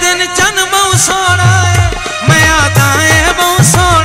ਦਿਨ ਚੰਨ ਬਹੁ ਮੈਂ ਆਦਾ ਏ ਬਹੁ ਸੋਹਣਾ।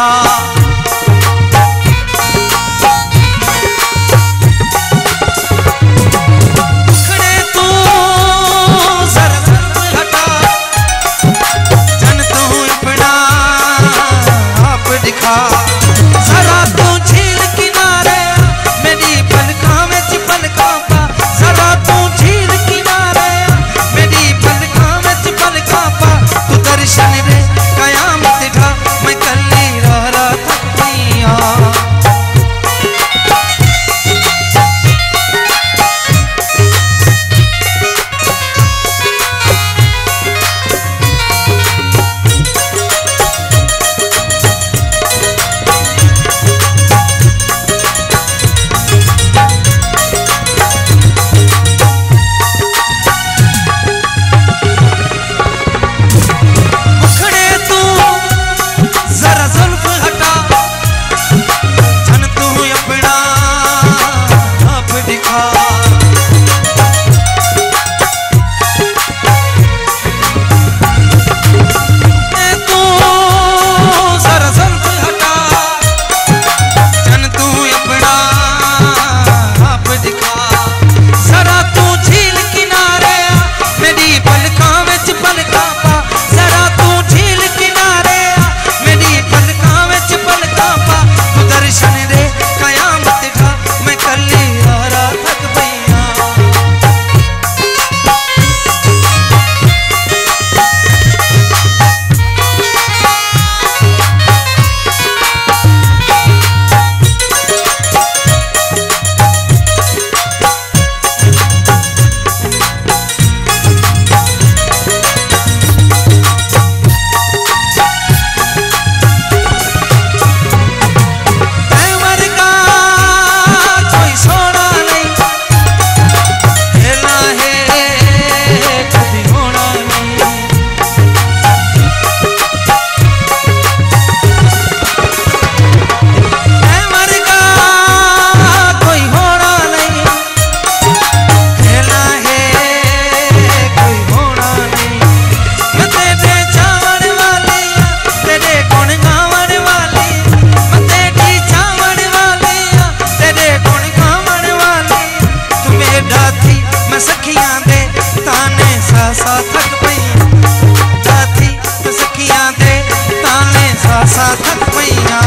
dejar. ساتت وينا